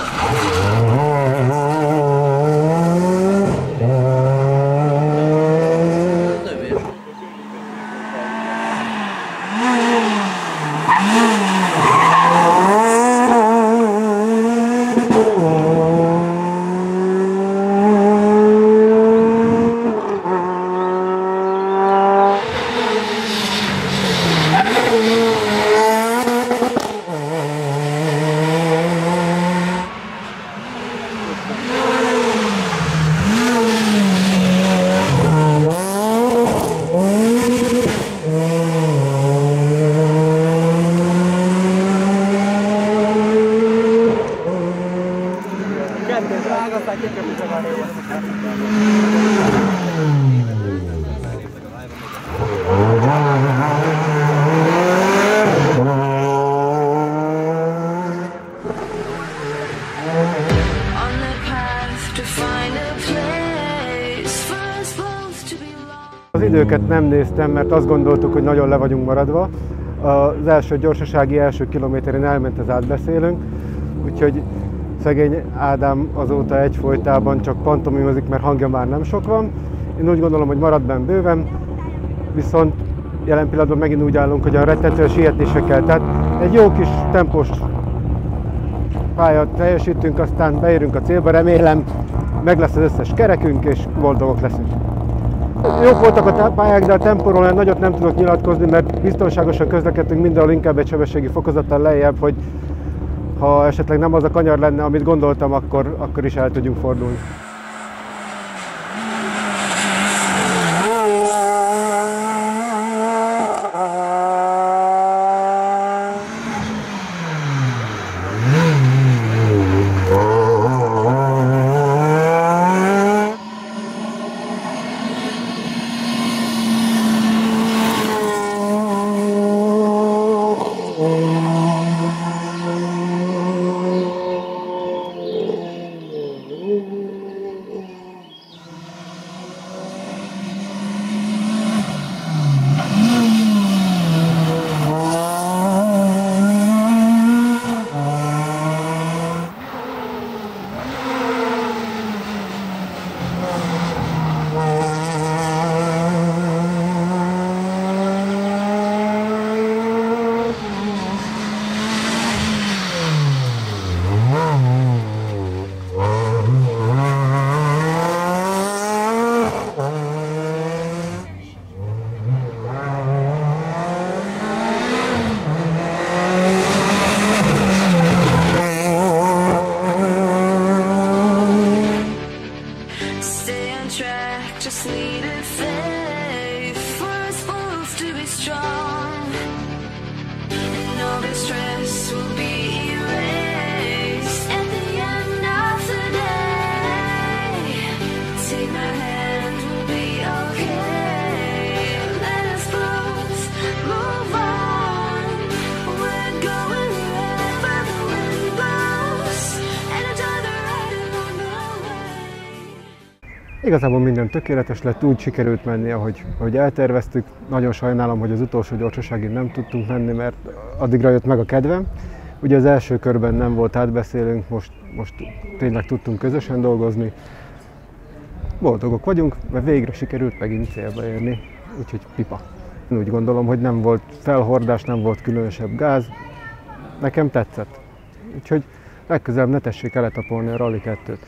Oh, Az időket nem néztem, mert azt gondoltuk, hogy nagyon le vagyunk maradva. Az első gyorsasági első kilométerén elment az átbeszélünk, úgyhogy szegény Ádám azóta egyfolytában csak pantomimozik, mert hangja már nem sok van. Én úgy gondolom, hogy marad benn bőven, viszont jelen pillanatban megint úgy állunk, hogy a se kell. Tehát egy jó kis tempós pályát teljesítünk, aztán beérünk a célba, remélem meg lesz az összes kerekünk, és boldogok leszünk. Jók voltak a pályák, de a tempóról olyan nagyot nem tudok nyilatkozni, mert biztonságosan közlekedtünk mindenhol inkább egy sebességi fokozattal lejjebb, hogy ha esetleg nem az a kanyar lenne, amit gondoltam, akkor, akkor is el tudjunk fordulni. sweetest Igazából minden tökéletes lett, úgy sikerült menni, ahogy, ahogy elterveztük. Nagyon sajnálom, hogy az utolsó gyorsaságig nem tudtunk menni, mert addigra jött meg a kedvem. Ugye az első körben nem volt átbeszélünk, most, most tényleg tudtunk közösen dolgozni. Boldogok vagyunk, mert végre sikerült megint célba érni, úgyhogy pipa. Én úgy gondolom, hogy nem volt felhordás, nem volt különösebb gáz. Nekem tetszett. Úgyhogy legközelebb ne tessék eletapolni a Rally 2-t.